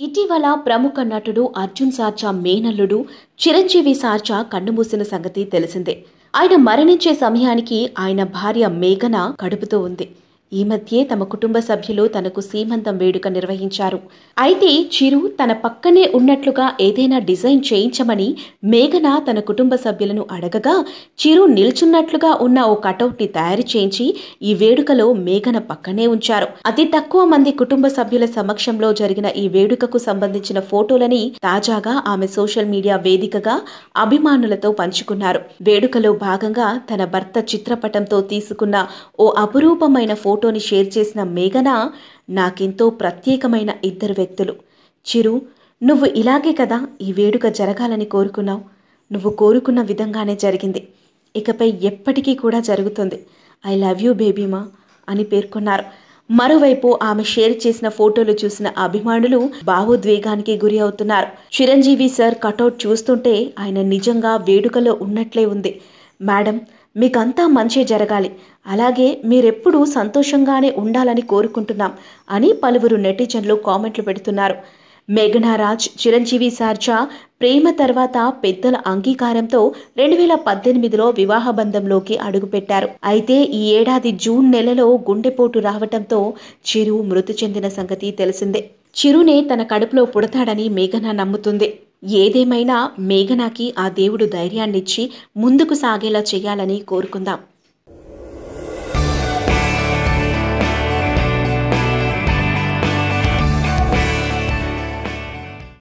ఇటీవల ప్రముఖ నటుడు అర్జున్ సార్చా మేనల్లుడు చిరంజీవి సార్చా కన్నుమూసిన సంగతి తెలిసిందే. ఆయన మరణించే సమయానికి ఆయన భార్య మేఘన కడుపుతో ఉంది. ఈ మధ్యే తమ కుటుంబ సభ్యులు తనకు సీమంతం వేడుక నిర్వహించారు. అయితే చిరు తన పక్కనే ఉన్నట్లుగా ఏదైనా డిజైన్ చేయించమని మేఘన తన కుటుంబ సభ్యులను అడగగా చిరు నిల్చున్నట్లుగా ఉన్న ఓ కటౌట్ని తయారు చేయించి ఈ వేడుకలో మేఘన పక్కనే ఉంచారు. అతి తక్కువ మంది కుటుంబ సభ్యుల సమక్షంలో జరిగిన ఈ వేడుకకు సంబంధించిన ఫోటోలని తాజాగా ఆమె సోషల్ మీడియా వేదికగా అభిమానులతో పంచుకున్నారు. వేడుకలో భాగంగా తన భర్త చిత్రపటంతో తీసుకున్న ఓ అపురూపమైన ఫోటో ఫోటోని షేర్ చేసిన మేఘన నాకెంతో ప్రత్యేకమైన ఇద్దరు వ్యక్తులు. చిరు నువ్వు ఇలాగే కదా ఈ వేడుక జరగాలని కోరుకున్నావు. నువ్వు కోరుకున్న విధంగానే జరిగింది. ఇకపై ఎప్పటికీ కూడా జరుగుతుంది. ఐ లవ్ యూ బేబీమా అని పేర్కొన్నారు. మరోవైపు ఆమె షేర్ చేసిన ఫోటోలు చూసిన అభిమానులు భావోద్వేగానికి గురి అవుతున్నారు. చిరంజీవి సార్ కటౌట్ చూస్తుంటే ఆయన నిజంగా వేడుకలో ఉన్నట్లే ఉంది. మేడం మీకంతా మంచి జరగాలి. అలాగే మీరెప్పుడూ సంతోషంగానే ఉండాలని కోరుకుంటున్నాం అని పలువురు నెటిజన్లు కామెంట్లు పెడుతున్నారు. మేఘనారాజ్ చిరంజీవి సార్జా ప్రేమ తర్వాత పెద్దల అంగీకారంతో రెండు వేల పద్దెనిమిదిలో వివాహ బంధంలోకి అడుగుపెట్టారు. అయితే ఈ ఏడాది జూన్ నెలలో గుండెపోటు రావటంతో చిరు మృతి చెందిన సంగతి తెలిసిందే. చిరునే తన కడుపులో పుడతాడని మేఘన నమ్ముతుంది. ఏదేమైనా మేఘనాకి ఆ దేవుడు ధైర్యాన్నిచ్చి ముందుకు సాగేలా చేయాలని కోరుకుందాం.